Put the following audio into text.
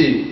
P.